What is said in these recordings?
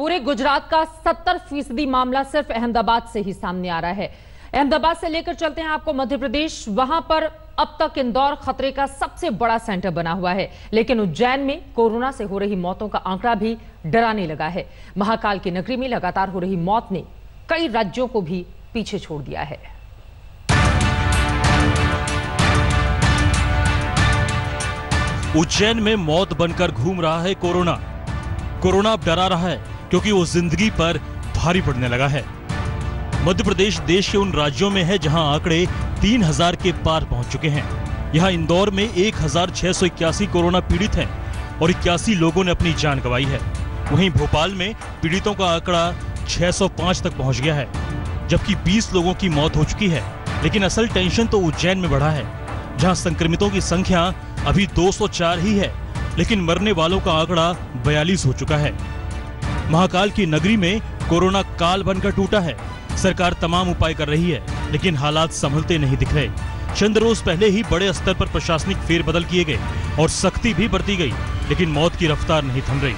पूरे गुजरात का 70 फ़ीसदी मामला सिर्फ़ अहमदाबाद से ही सामने आ रहा है। अहमदाबाद से लेकर चलते हैं आपको मध्य प्रदेश वहाँ पर अब तक इंदौर खतरे का सबसे बड़ा सेंटर बना हुआ है, लेकिन उज्जैन में कोरोना से हो रही मौतों का आंकड़ा भी डराने लगा है। महाकाल की नगरी में लगातार हो रही मौत ने कई राज्यों को भी पीछे छोड़ दिया है। उज्जैन में मौत बनकर घूम रहा है कोरोना। कोरोना अब डरा रहा है। क्योंकि वो ज़िंदगी पर भारी पड़ने लगा है। मध्य प्रदेश देश के उन राज्यों में है जहाँ आंकड़े तीन हज़ार के पार पहुँच चुके हैं। यहाँ इंदौर में एक हज़ार छह सौ इक्यासी कोरोना पीड़ित हैं और इक्यासी लोगों ने अपनी जान गंवाई है। वहीं भोपाल में पीड़ितों का आंकड़ा 605 तक पहुँच गया है, जबकि 20 लोगों की मौत हो चुकी है। लेकिन असल टेंशन तो उज्जैन में बढ़ा है, जहाँ संक्रमितों की संख्या अभी 204 ही है, लेकिन मरने वालों का आंकड़ा 42 हो चुका है। महाकाल की नगरी में कोरोना काल बनकर टूटा है। सरकार तमाम उपाय कर रही है, लेकिन हालात संभलते नहीं दिख रहे। चंद रोज पहले ही बड़े स्तर पर प्रशासनिक फेरबदल किए गए और सख्ती भी बरती गई, लेकिन मौत की रफ्तार नहीं थम रही।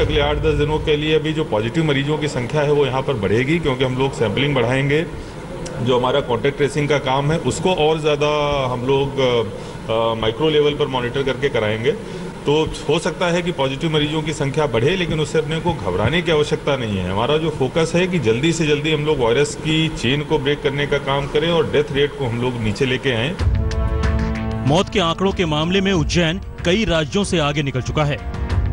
अगले आठ दस दिनों के लिए अभी जो पॉजिटिव मरीजों की संख्या है वो यहाँ पर बढ़ेगी, क्योंकि हम लोग सैंपलिंग बढ़ाएँगे। जो हमारा कॉन्टेक्ट ट्रेसिंग का काम है, उसको और ज़्यादा हम लोग माइक्रो लेवल पर मॉनिटर करके कराएँगे। तो हो सकता है कि पॉजिटिव मरीजों की संख्या बढ़े, लेकिन उससे अपने को घबराने की आवश्यकता नहीं है। हमारा जो फोकस है कि जल्दी से जल्दी हम लोग वायरस की चेन को ब्रेक करने का काम करें और डेथ रेट को हम लोग नीचे लेके आए। मौत के आंकड़ों के मामले में उज्जैन कई राज्यों से आगे निकल चुका है।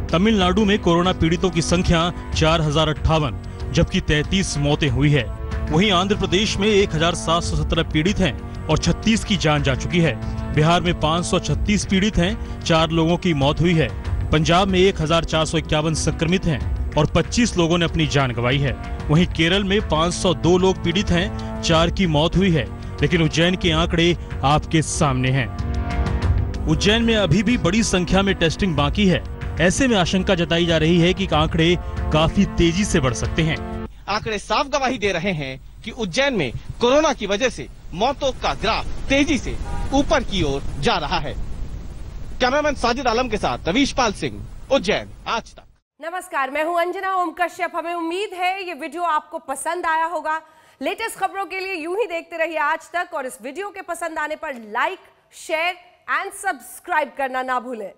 तमिलनाडु में कोरोना पीड़ितों की संख्या चार हज़ार अट्ठावन, जबकि तैतीस मौतें हुई है। वहीं आंध्र प्रदेश में एक हज़ार सात सौ सत्रह पीड़ित हैं। और 36 की जान जा चुकी है। बिहार में 536 पीड़ित हैं, चार लोगों की मौत हुई है। पंजाब में एक हज़ार चार सौ इक्यावन संक्रमित हैं और 25 लोगों ने अपनी जान गंवाई है। वहीं केरल में 502 लोग पीड़ित हैं, चार की मौत हुई है, लेकिन उज्जैन के आंकड़े आपके सामने हैं। उज्जैन में अभी भी बड़ी संख्या में टेस्टिंग बाकी है। ऐसे में आशंका जताई जा रही है कि आंकड़े काफ़ी तेज़ी से बढ़ सकते हैं। आंकड़े साफ़ गवाही दे रहे हैं। कि उज्जैन में कोरोना की वजह से मौतों का ग्राफ तेज़ी से ऊपर की ओर जा रहा है। कैमरामैन साजिद आलम के साथ रवीश पाल सिंह, उज्जैन, आज तक। नमस्कार, मैं हूँ अंजना ओम कश्यप हमें उम्मीद है ये वीडियो आपको पसंद आया होगा। लेटेस्ट खबरों के लिए यूँ ही देखते रहिए आज तक और इस वीडियो के पसंद आने पर लाइक, शेयर एंड सब्सक्राइब करना ना भूलें।